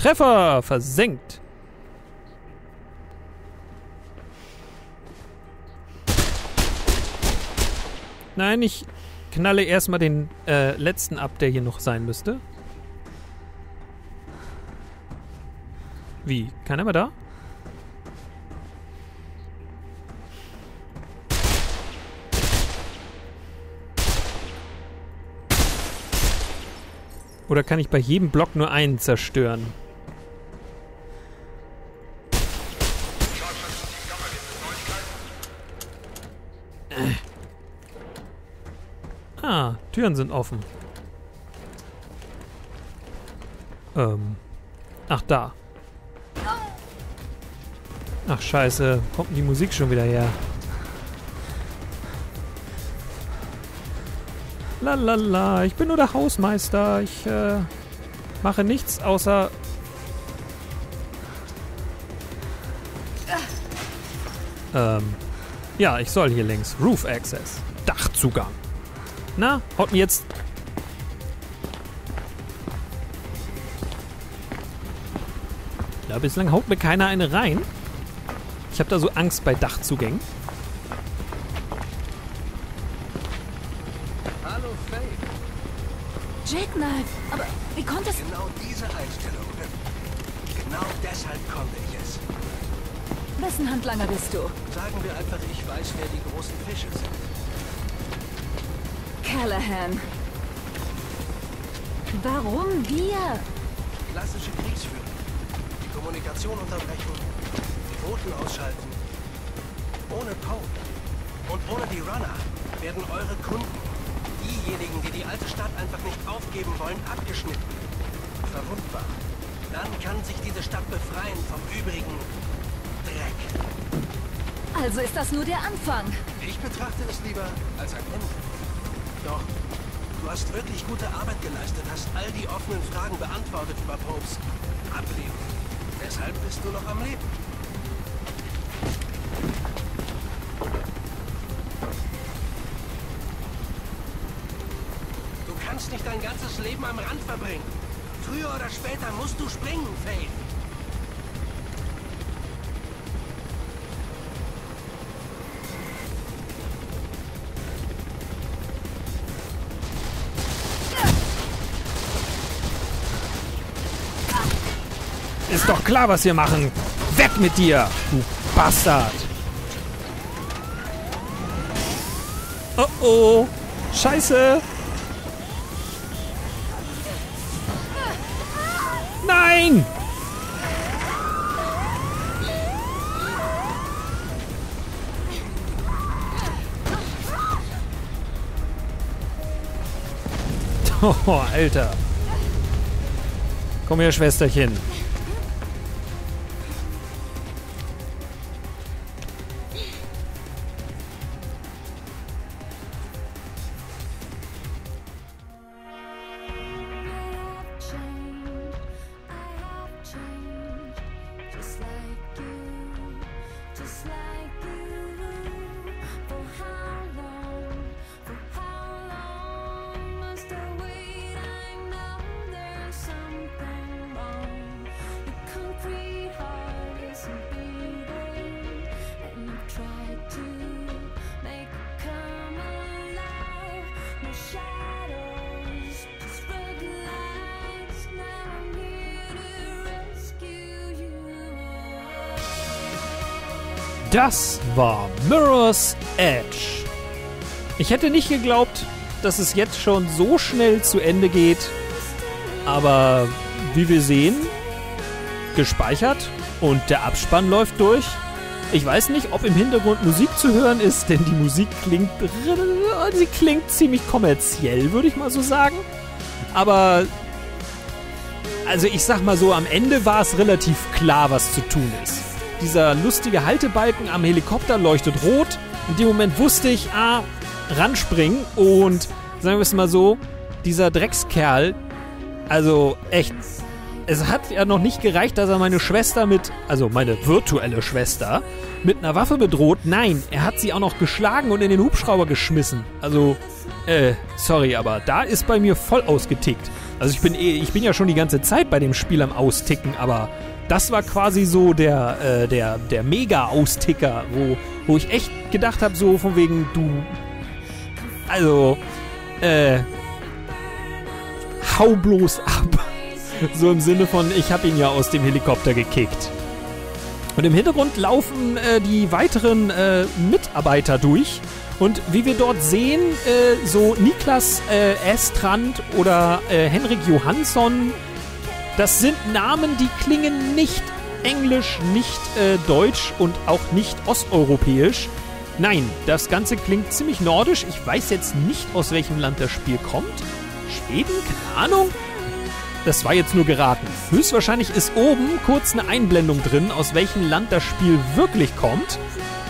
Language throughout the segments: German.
Treffer! Versenkt. Nein, ich knalle erstmal den äh, letzten ab, der hier noch sein müsste. Wie? Keiner mehr da? Oder kann ich bei jedem Block nur einen zerstören? Türen sind offen. Ähm. Ach, da. Ach, scheiße. Kommt die Musik schon wieder her? Lalala, ich bin nur der Hausmeister. Ich äh, mache nichts außer... Ähm, ja, ich soll hier längs. Roof Access. Dachzugang. Na, haut mir jetzt... Ja, bislang haut mir keiner eine rein. Ich habe da so Angst bei Dachzugängen. Jackknife, aber wie konnte es... Genau diese Einstellung. Genau deshalb konnte ich es. Wessen Handlanger bist du? Sagen wir einfach, ich weiß, wer die großen Fische sind. Callahan. Warum wir? Klassische Kriegsführung. Die Kommunikation unterbrechen, die Routen ausschalten. Ohne Pope und ohne die Runner werden eure Kunden, diejenigen, die die alte Stadt einfach nicht aufgeben wollen, abgeschnitten. Verwundbar. Dann kann sich diese Stadt befreien vom übrigen Dreck. Also ist das nur der Anfang. Ich betrachte es lieber als ein Ende. Doch, du hast wirklich gute Arbeit geleistet, hast all die offenen Fragen beantwortet über Popes Ableben. Deshalb bist du noch am Leben. Du kannst nicht dein ganzes Leben am Rand verbringen. Früher oder später musst du springen, Faith. Klar, was wir machen. Weg mit dir, du Bastard. Oh oh. Scheiße. Nein! Oh, Alter. Komm her, Schwesterchen. Das war Mirror's Edge. Ich hätte nicht geglaubt, dass es jetzt schon so schnell zu Ende geht. Aber wie wir sehen, gespeichert und der Abspann läuft durch. Ich weiß nicht, ob im Hintergrund Musik zu hören ist, denn die Musik klingt, sie klingt ziemlich kommerziell, würde ich mal so sagen. Aber also ich sag mal so, am Ende war es relativ klar, was zu tun ist. Dieser lustige Haltebalken am Helikopter leuchtet rot. In dem Moment wusste ich, ah, ranspringen. Und sagen wir es mal so, dieser Dreckskerl, also echt, es hat ja noch nicht gereicht, dass er meine Schwester mit, also meine virtuelle Schwester, mit einer Waffe bedroht. Nein, er hat sie auch noch geschlagen und in den Hubschrauber geschmissen. Also, äh, sorry, aber da ist bei mir voll ausgetickt. Also ich bin eh, ich bin ja schon die ganze Zeit bei dem Spiel am Austicken, aber das war quasi so der, äh, der, der Mega-Austicker, wo, wo ich echt gedacht habe, so von wegen, du. Also, äh. Hau bloß ab. So im Sinne von, ich habe ihn ja aus dem Helikopter gekickt. Und im Hintergrund laufen äh, die weiteren äh, Mitarbeiter durch. Und wie wir dort sehen, äh, so Niklas äh, Estrand oder äh, Henrik Johansson, das sind Namen, die klingen nicht englisch, nicht äh, deutsch und auch nicht osteuropäisch. Nein, das Ganze klingt ziemlich nordisch. Ich weiß jetzt nicht, aus welchem Land das Spiel kommt. Schweden? Keine Ahnung. Das war jetzt nur geraten. Höchstwahrscheinlich ist oben kurz eine Einblendung drin, aus welchem Land das Spiel wirklich kommt.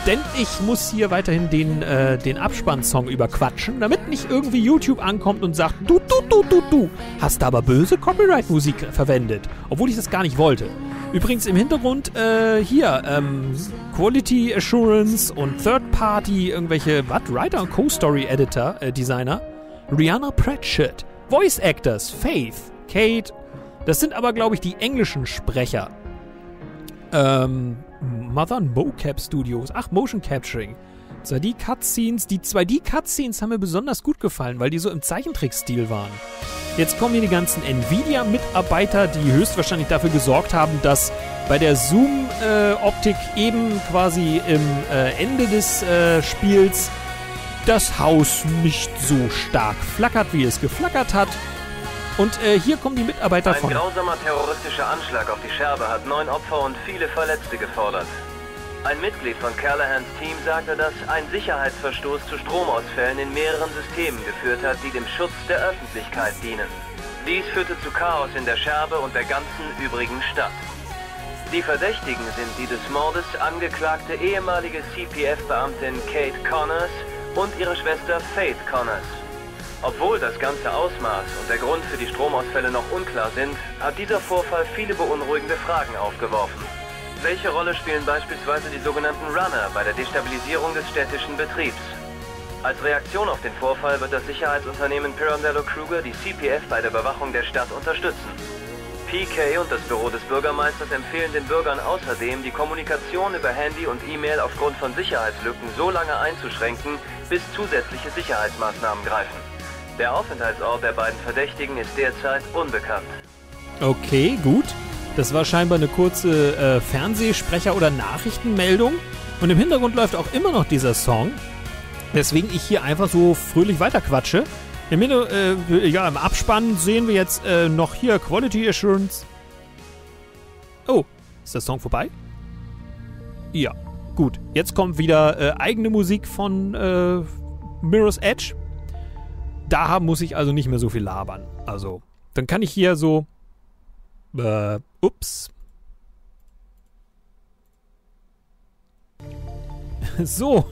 Denn ich muss hier weiterhin den, äh, den Abspannsong überquatschen, damit nicht irgendwie YouTube ankommt und sagt, du, du, du, du, du, hast aber böse Copyright-Musik verwendet. Obwohl ich das gar nicht wollte. Übrigens im Hintergrund äh, hier ähm, Quality Assurance und Third Party, irgendwelche, was, Writer und Co-Story Editor, äh, Designer. Rihanna Pratchett. Voice Actors, Faith, Kate. Das sind aber, glaube ich, die englischen Sprecher. Ähm, Mother Mocap Studios. Ach, Motion Capturing. 2D-Cutscenes. Die 2D-Cutscenes haben mir besonders gut gefallen, weil die so im Zeichentrickstil waren. Jetzt kommen hier die ganzen Nvidia-Mitarbeiter, die höchstwahrscheinlich dafür gesorgt haben, dass bei der Zoom-Optik eben quasi im äh, Ende des äh, Spiels das Haus nicht so stark flackert, wie es geflackert hat. Und äh, hier kommen die Mitarbeiter Ein von. grausamer terroristischer Anschlag auf die Scherbe hat neun Opfer und viele Verletzte gefordert. Ein Mitglied von Callahans Team sagte, dass ein Sicherheitsverstoß zu Stromausfällen in mehreren Systemen geführt hat, die dem Schutz der Öffentlichkeit dienen. Dies führte zu Chaos in der Scherbe und der ganzen übrigen Stadt. Die Verdächtigen sind die des Mordes angeklagte ehemalige CPF-Beamtin Kate Connors und ihre Schwester Faith Connors. Obwohl das ganze Ausmaß und der Grund für die Stromausfälle noch unklar sind, hat dieser Vorfall viele beunruhigende Fragen aufgeworfen. Welche Rolle spielen beispielsweise die sogenannten Runner bei der Destabilisierung des städtischen Betriebs? Als Reaktion auf den Vorfall wird das Sicherheitsunternehmen Pirandello Kruger die CPF bei der Bewachung der Stadt unterstützen. PK und das Büro des Bürgermeisters empfehlen den Bürgern außerdem, die Kommunikation über Handy und E-Mail aufgrund von Sicherheitslücken so lange einzuschränken, bis zusätzliche Sicherheitsmaßnahmen greifen. Der Aufenthaltsort der beiden Verdächtigen ist derzeit unbekannt. Okay, gut. Das war scheinbar eine kurze äh, Fernsehsprecher- oder Nachrichtenmeldung. Und im Hintergrund läuft auch immer noch dieser Song. Weswegen ich hier einfach so fröhlich weiterquatsche. Im, äh, ja, Im Abspann sehen wir jetzt äh, noch hier Quality Assurance. Oh, ist der Song vorbei? Ja, gut. Jetzt kommt wieder äh, eigene Musik von äh, Mirror's Edge. Da muss ich also nicht mehr so viel labern. Also, dann kann ich hier so äh, ups. So.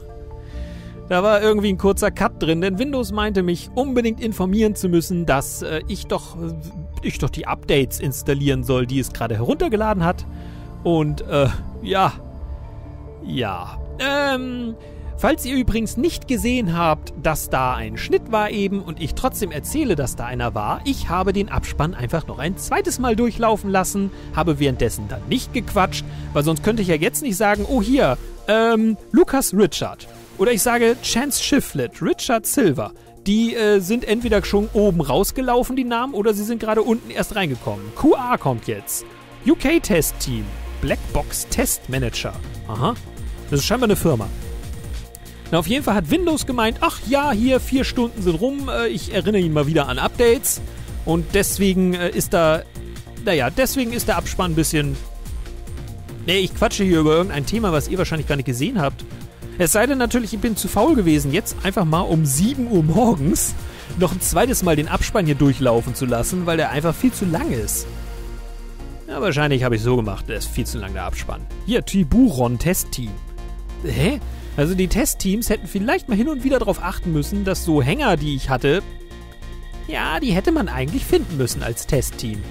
Da war irgendwie ein kurzer Cut drin, denn Windows meinte mich unbedingt informieren zu müssen, dass äh, ich doch äh, ich doch die Updates installieren soll, die es gerade heruntergeladen hat. Und äh, ja. Ja. Ähm, Falls ihr übrigens nicht gesehen habt, dass da ein Schnitt war eben und ich trotzdem erzähle, dass da einer war, ich habe den Abspann einfach noch ein zweites Mal durchlaufen lassen, habe währenddessen dann nicht gequatscht, weil sonst könnte ich ja jetzt nicht sagen, oh hier, ähm, Lukas Richard. Oder ich sage Chance Shiflet, Richard Silver. Die äh, sind entweder schon oben rausgelaufen, die Namen, oder sie sind gerade unten erst reingekommen. QA kommt jetzt. UK Test Team. Blackbox Test Manager. Aha. Das ist scheinbar eine Firma. Na, auf jeden Fall hat Windows gemeint, ach ja, hier vier Stunden sind rum, äh, ich erinnere ihn mal wieder an Updates. Und deswegen äh, ist da, naja, deswegen ist der Abspann ein bisschen. Nee, ich quatsche hier über irgendein Thema, was ihr wahrscheinlich gar nicht gesehen habt. Es sei denn natürlich, ich bin zu faul gewesen, jetzt einfach mal um 7 Uhr morgens noch ein zweites Mal den Abspann hier durchlaufen zu lassen, weil der einfach viel zu lang ist. Ja, wahrscheinlich habe ich so gemacht, der ist viel zu lang der Abspann. Hier, Tiburon Testteam. Hä? Also die Testteams hätten vielleicht mal hin und wieder darauf achten müssen, dass so Hänger, die ich hatte, ja, die hätte man eigentlich finden müssen als Testteam.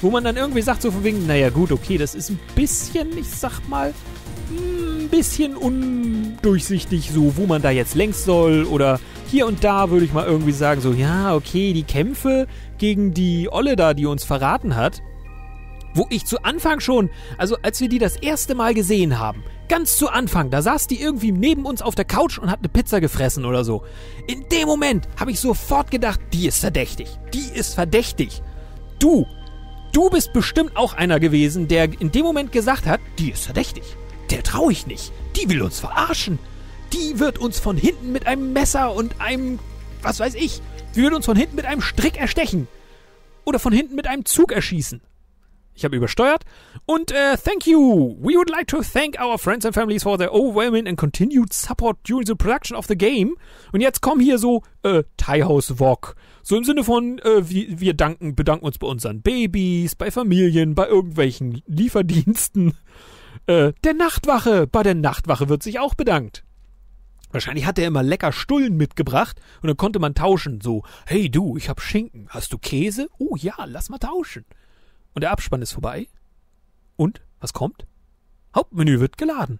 Wo man dann irgendwie sagt, so von wegen, naja gut, okay, das ist ein bisschen, ich sag mal, ein bisschen undurchsichtig, so wo man da jetzt längs soll oder hier und da würde ich mal irgendwie sagen, so ja, okay, die Kämpfe gegen die Olle da, die uns verraten hat, wo ich zu Anfang schon, also als wir die das erste Mal gesehen haben, ganz zu Anfang, da saß die irgendwie neben uns auf der Couch und hat eine Pizza gefressen oder so. In dem Moment habe ich sofort gedacht, die ist verdächtig. Die ist verdächtig. Du, du bist bestimmt auch einer gewesen, der in dem Moment gesagt hat, die ist verdächtig. Der traue ich nicht. Die will uns verarschen. Die wird uns von hinten mit einem Messer und einem, was weiß ich, die wird uns von hinten mit einem Strick erstechen. Oder von hinten mit einem Zug erschießen. Ich habe übersteuert. Und äh, thank you. We would like to thank our friends and families for their overwhelming and continued support during the production of the game. Und jetzt kommen hier so äh, Thai House Wok. So im Sinne von, äh, wir, wir danken, bedanken uns bei unseren Babys, bei Familien, bei irgendwelchen Lieferdiensten. Äh, der Nachtwache. Bei der Nachtwache wird sich auch bedankt. Wahrscheinlich hat er immer lecker Stullen mitgebracht und dann konnte man tauschen. So, hey du, ich hab Schinken. Hast du Käse? Oh ja, lass mal tauschen. Und der Abspann ist vorbei. Und was kommt? Hauptmenü wird geladen.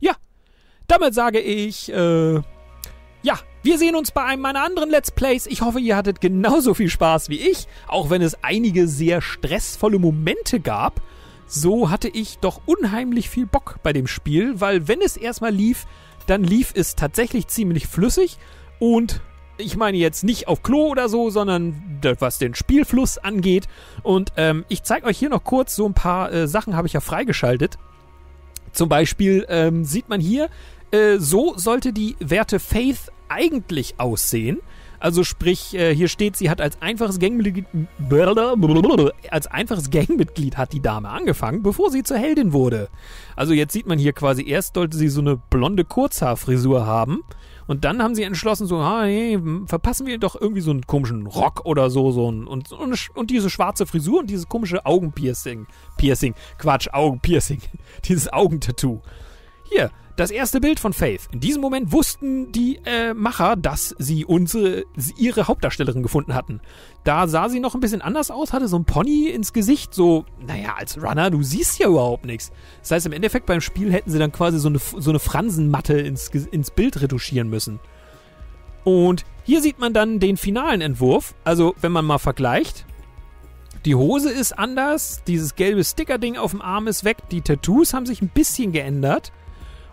Ja, damit sage ich, äh, ja, wir sehen uns bei einem meiner anderen Let's Plays. Ich hoffe, ihr hattet genauso viel Spaß wie ich, auch wenn es einige sehr stressvolle Momente gab. So hatte ich doch unheimlich viel Bock bei dem Spiel, weil wenn es erstmal lief, dann lief es tatsächlich ziemlich flüssig und ich meine jetzt nicht auf Klo oder so, sondern was den Spielfluss angeht. Und ähm, ich zeige euch hier noch kurz so ein paar äh, Sachen, habe ich ja freigeschaltet. Zum Beispiel ähm, sieht man hier, äh, so sollte die Werte Faith eigentlich aussehen. Also sprich, äh, hier steht, sie hat als einfaches Gangmitglied, als einfaches Gangmitglied hat die Dame angefangen, bevor sie zur Heldin wurde. Also jetzt sieht man hier quasi, erst sollte sie so eine blonde Kurzhaarfrisur haben. Und dann haben sie entschlossen, so, ah, hey, verpassen wir doch irgendwie so einen komischen Rock oder so, so ein, und, und, und diese schwarze Frisur und dieses komische Augenpiercing. Piercing, Quatsch, Augenpiercing. dieses Augentattoo. Hier, das erste Bild von Faith. In diesem Moment wussten die äh, Macher, dass sie unsere, ihre Hauptdarstellerin gefunden hatten. Da sah sie noch ein bisschen anders aus, hatte so ein Pony ins Gesicht, so, naja, als Runner, du siehst ja überhaupt nichts. Das heißt, im Endeffekt beim Spiel hätten sie dann quasi so eine, so eine Fransenmatte ins, ins Bild retuschieren müssen. Und hier sieht man dann den finalen Entwurf. Also, wenn man mal vergleicht, die Hose ist anders, dieses gelbe Sticker-Ding auf dem Arm ist weg, die Tattoos haben sich ein bisschen geändert.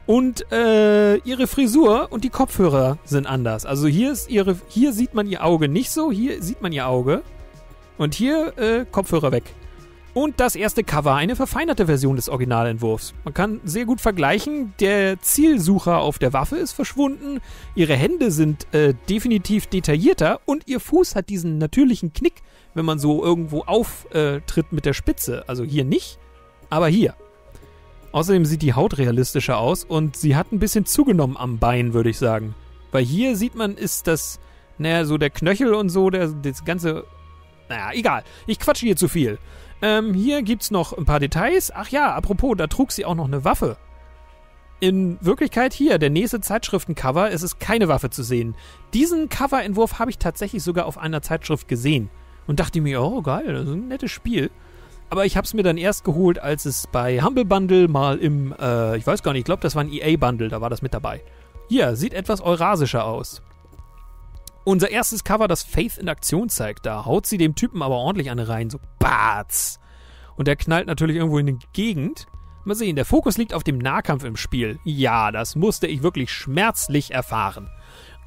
Und äh, ihre Frisur und die Kopfhörer sind anders. Also hier ist ihre, hier sieht man ihr Auge nicht so, hier sieht man ihr Auge. Und hier äh, Kopfhörer weg. Und das erste Cover, eine verfeinerte Version des Originalentwurfs. Man kann sehr gut vergleichen, der Zielsucher auf der Waffe ist verschwunden, ihre Hände sind äh, definitiv detaillierter und ihr Fuß hat diesen natürlichen Knick, wenn man so irgendwo auftritt mit der Spitze. Also hier nicht, aber hier. Außerdem sieht die Haut realistischer aus und sie hat ein bisschen zugenommen am Bein, würde ich sagen. Weil hier sieht man, ist das, naja, so der Knöchel und so, der, das ganze. Naja, egal. Ich quatsche hier zu viel. Ähm, hier gibt's noch ein paar Details. Ach ja, apropos, da trug sie auch noch eine Waffe. In Wirklichkeit hier, der nächste Zeitschriftencover, es ist keine Waffe zu sehen. Diesen Coverentwurf habe ich tatsächlich sogar auf einer Zeitschrift gesehen. Und dachte mir, oh geil, das ist ein nettes Spiel. Aber ich habe es mir dann erst geholt, als es bei Humble Bundle mal im, äh, ich weiß gar nicht, ich glaube, das war ein EA Bundle, da war das mit dabei. Hier, sieht etwas eurasischer aus. Unser erstes Cover, das Faith in Aktion zeigt, da haut sie dem Typen aber ordentlich eine rein, so Batz. Und der knallt natürlich irgendwo in die Gegend. Mal sehen, der Fokus liegt auf dem Nahkampf im Spiel. Ja, das musste ich wirklich schmerzlich erfahren.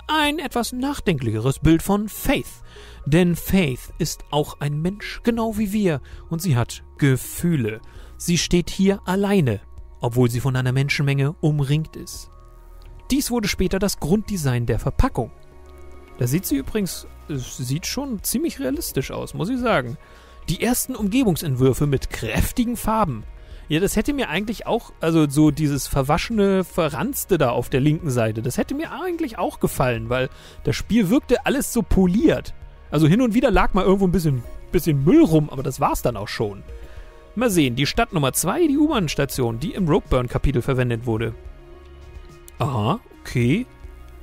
Ein etwas nachdenklicheres Bild von Faith. Denn Faith ist auch ein Mensch, genau wie wir, und sie hat Gefühle. Sie steht hier alleine, obwohl sie von einer Menschenmenge umringt ist. Dies wurde später das Grunddesign der Verpackung. Da sieht sie übrigens, es sieht schon ziemlich realistisch aus, muss ich sagen. Die ersten Umgebungsentwürfe mit kräftigen Farben. Ja, das hätte mir eigentlich auch, also so dieses verwaschene, verranzte da auf der linken Seite, das hätte mir eigentlich auch gefallen, weil das Spiel wirkte alles so poliert. Also hin und wieder lag mal irgendwo ein bisschen, bisschen Müll rum, aber das war's dann auch schon. Mal sehen, die Stadt Nummer 2, die U-Bahn-Station, die im Ropeburn-Kapitel verwendet wurde. Aha, okay.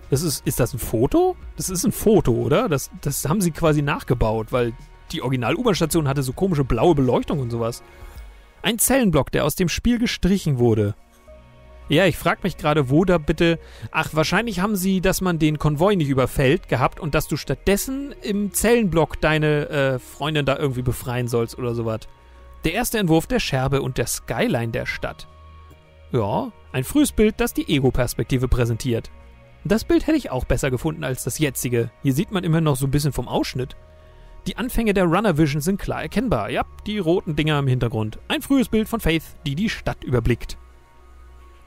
Das ist, ist das ein Foto? Das ist ein Foto, oder? Das, das haben sie quasi nachgebaut, weil die Original-U-Bahn-Station hatte so komische blaue Beleuchtung und sowas. Ein Zellenblock, der aus dem Spiel gestrichen wurde. Ja, ich frage mich gerade, wo da bitte. Ach, wahrscheinlich haben sie, dass man den Konvoi nicht überfällt gehabt und dass du stattdessen im Zellenblock deine äh, Freundin da irgendwie befreien sollst oder sowas. Der erste Entwurf der Scherbe und der Skyline der Stadt. Ja, ein frühes Bild, das die Ego-Perspektive präsentiert. Das Bild hätte ich auch besser gefunden als das jetzige. Hier sieht man immer noch so ein bisschen vom Ausschnitt. Die Anfänge der Runner Vision sind klar erkennbar. Ja, die roten Dinger im Hintergrund. Ein frühes Bild von Faith, die die Stadt überblickt.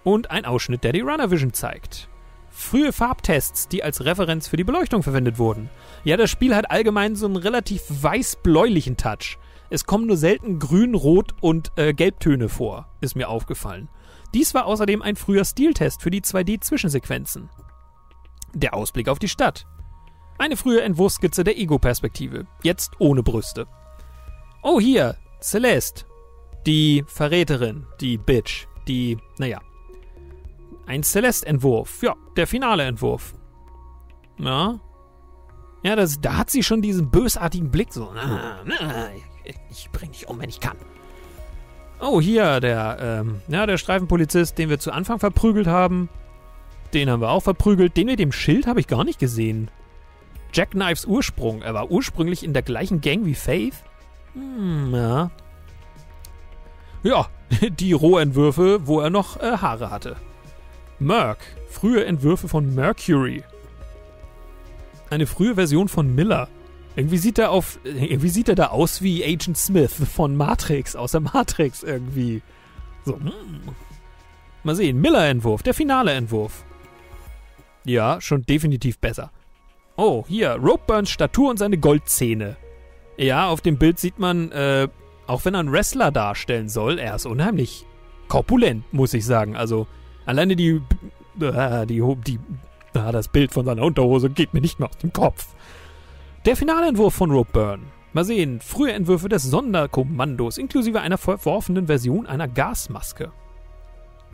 Und ein Ausschnitt, der die Runner Vision zeigt. Frühe Farbtests, die als Referenz für die Beleuchtung verwendet wurden. Ja, das Spiel hat allgemein so einen relativ weiß-bläulichen Touch. Es kommen nur selten Grün, Rot und äh, Gelbtöne vor, ist mir aufgefallen. Dies war außerdem ein früher Stiltest für die 2D-Zwischensequenzen. Der Ausblick auf die Stadt. Eine frühe Entwurfsskizze der Ego-Perspektive, jetzt ohne Brüste. Oh, hier, Celeste. Die Verräterin, die Bitch, die, naja. Ein Celeste-Entwurf, ja, der finale Entwurf. Ja. Ja, das, da hat sie schon diesen bösartigen Blick, so, "Ah, ah, ich, ich bring dich um, wenn ich kann. Oh, hier, der, ähm, ja, der Streifenpolizist, den wir zu Anfang verprügelt haben. Den haben wir auch verprügelt. Den mit dem Schild habe ich gar nicht gesehen. Jackknifes Ursprung. Er war ursprünglich in der gleichen Gang wie Faith. Hm, ja. Ja, die Rohentwürfe, wo er noch äh, Haare hatte. Merc. Frühe Entwürfe von Mercury. Eine frühe Version von Miller. Irgendwie sieht er auf, irgendwie sieht er da aus wie Agent Smith von Matrix, aus der Matrix irgendwie. So, hm. Mal sehen, Miller-Entwurf, der finale Entwurf. Ja, schon definitiv besser. Oh, hier, Ropeburns Statur und seine Goldzähne. Ja, auf dem Bild sieht man, äh, auch wenn er einen Wrestler darstellen soll, er ist unheimlich korpulent, muss ich sagen. Also, alleine die, äh, die, die, ah, das Bild von seiner Unterhose geht mir nicht mehr aus dem Kopf. Der finale Entwurf von Ropeburn. Mal sehen, frühe Entwürfe des Sonderkommandos, inklusive einer verworfenen Version einer Gasmaske.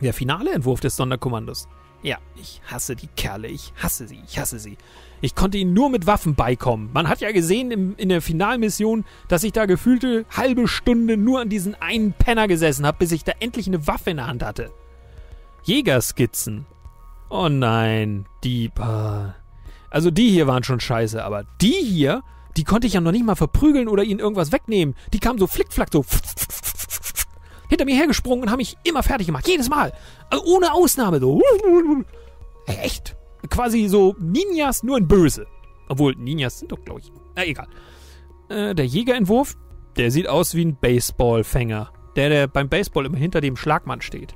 Der finale Entwurf des Sonderkommandos. Ja, ich hasse die Kerle, ich hasse sie, ich hasse sie. Ich konnte ihnen nur mit Waffen beikommen. Man hat ja gesehen im, in der Finalmission, dass ich da gefühlte halbe Stunde nur an diesen einen Penner gesessen habe, bis ich da endlich eine Waffe in der Hand hatte. Jägerskizzen. Oh nein, die. ah. Also die hier waren schon scheiße, aber die hier, die konnte ich ja noch nicht mal verprügeln oder ihnen irgendwas wegnehmen. Die kamen so flickflack, so hinter mir hergesprungen und haben mich immer fertig gemacht. Jedes Mal. Also ohne Ausnahme. So. Ey, Echt. Quasi so Ninjas nur in böse. Obwohl, Ninjas sind doch, glaube ich. Na, egal. Äh, der Jägerentwurf, der sieht aus wie ein Baseballfänger. Der, der beim Baseball immer hinter dem Schlagmann steht.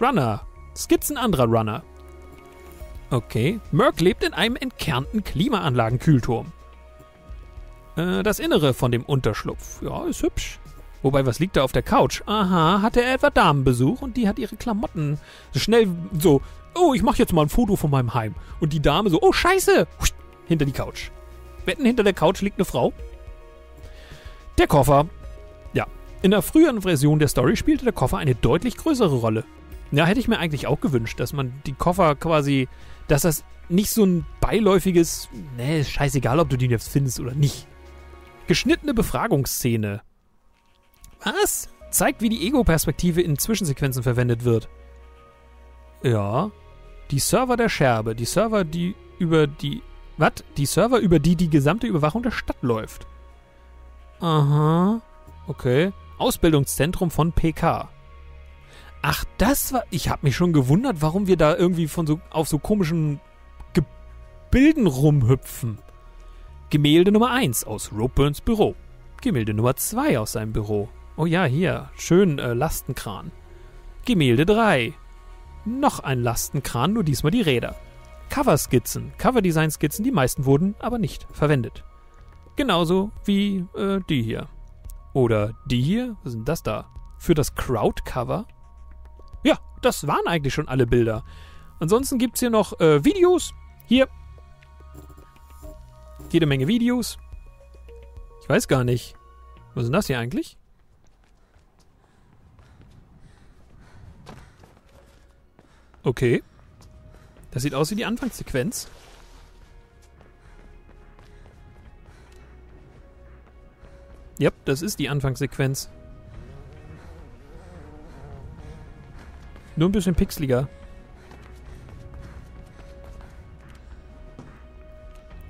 Runner. Skizzen anderer Runner. Okay. Merck lebt in einem entkernten Klimaanlagenkühlturm. Äh, das Innere von dem Unterschlupf. Ja, ist hübsch. Wobei, was liegt da auf der Couch? Aha, hatte er etwa Damenbesuch und die hat ihre Klamotten so schnell so, oh, ich mache jetzt mal ein Foto von meinem Heim. Und die Dame so, oh, scheiße, hinter die Couch. Wetten, hinter der Couch liegt eine Frau. Der Koffer. Ja, in der früheren Version der Story spielte der Koffer eine deutlich größere Rolle. Ja, hätte ich mir eigentlich auch gewünscht, dass man die Koffer quasi, dass das nicht so ein beiläufiges, ne, ist scheißegal, ob du den jetzt findest oder nicht. Geschnittene Befragungsszene. Was? Zeigt, wie die Ego-Perspektive in Zwischensequenzen verwendet wird. Ja. Die Server der Scherbe. Die Server, die über die. Was? Die Server, über die die gesamte Überwachung der Stadt läuft. Aha. Okay. Ausbildungszentrum von PK. Ach, das war. Ich habe mich schon gewundert, warum wir da irgendwie von so auf so komischen Gebilden rumhüpfen. Gemälde Nummer 1 aus Ropeburns Büro. Gemälde Nummer 2 aus seinem Büro. Oh ja, hier. Schön äh, Lastenkran. Gemälde 3. Noch ein Lastenkran, nur diesmal die Räder. Coverskizzen, Coverdesign-Skizzen, die meisten wurden aber nicht verwendet. Genauso wie äh, die hier. Oder die hier? Was ist denn das da? Für das Crowd-Cover? Ja, das waren eigentlich schon alle Bilder. Ansonsten gibt es hier noch äh, Videos. Hier. Jede Menge Videos. Ich weiß gar nicht. Was ist denn das hier eigentlich? Okay. Das sieht aus wie die Anfangssequenz. Yep, das ist die Anfangssequenz. Nur ein bisschen pixeliger.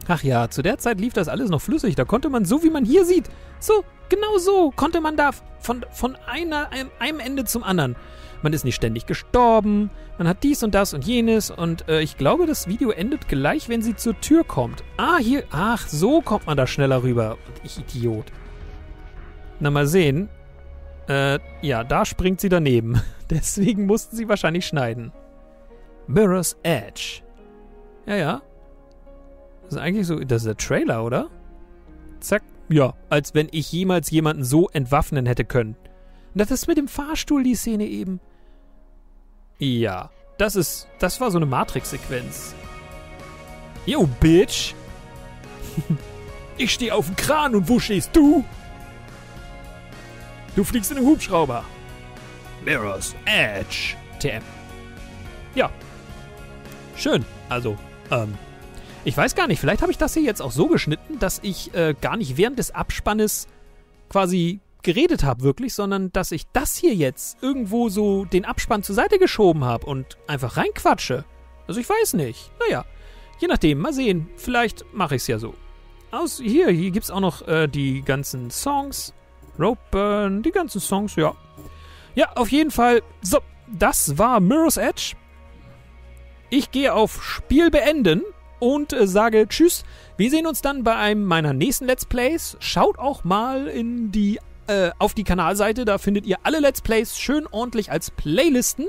Ach ja, zu der Zeit lief das alles noch flüssig. Da konnte man, so wie man hier sieht, so, genau so, konnte man da von, von einer, einem, einem Ende zum anderen. Man ist nicht ständig gestorben, man hat dies und das und jenes und äh, ich glaube, das Video endet gleich, wenn sie zur Tür kommt. Ah, hier, ach, so kommt man da schneller rüber. Ich Idiot. Na, mal sehen. Äh, ja, da springt sie daneben. Deswegen mussten sie wahrscheinlich schneiden. Mirror's Edge. Ja, ja. Das ist eigentlich so, das ist der Trailer, oder? Zack. Ja, als wenn ich jemals jemanden so entwaffnen hätte können. Das ist mit dem Fahrstuhl, die Szene eben. Ja, das ist, das war so eine Matrix-Sequenz. Yo, Bitch. ich stehe auf dem Kran und wo stehst du? Du fliegst in einem Hubschrauber. Mirror's Edge. TM. Ja. Schön. Also, ähm, ich weiß gar nicht, vielleicht habe ich das hier jetzt auch so geschnitten, dass ich äh, gar nicht während des Abspannes quasi geredet habe, wirklich, sondern dass ich das hier jetzt irgendwo so den Abspann zur Seite geschoben habe und einfach reinquatsche. Also ich weiß nicht. Naja, je nachdem, mal sehen. Vielleicht mache ich es ja so. Aus hier, hier gibt es auch noch äh, die ganzen Songs. Rope Burn, die ganzen Songs, ja. Ja, auf jeden Fall. So, das war Mirror's Edge. Ich gehe auf Spiel beenden und äh, sage Tschüss. Wir sehen uns dann bei einem meiner nächsten Let's Plays. Schaut auch mal in die, äh, auf die Kanalseite, da findet ihr alle Let's Plays schön ordentlich als Playlisten.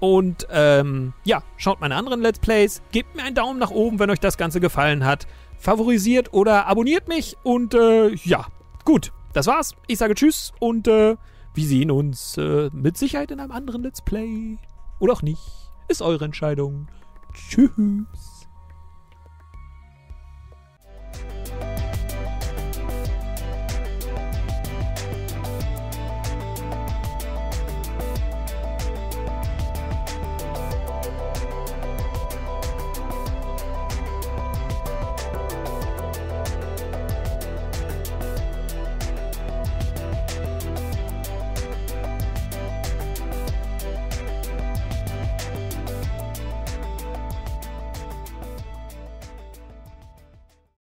Und ähm, ja, schaut meine anderen Let's Plays. Gebt mir einen Daumen nach oben, wenn euch das Ganze gefallen hat. Favorisiert oder abonniert mich. Und äh, ja, gut, das war's. Ich sage Tschüss und äh, wir sehen uns äh, mit Sicherheit in einem anderen Let's Play. Oder auch nicht. Ist eure Entscheidung. Tschüss.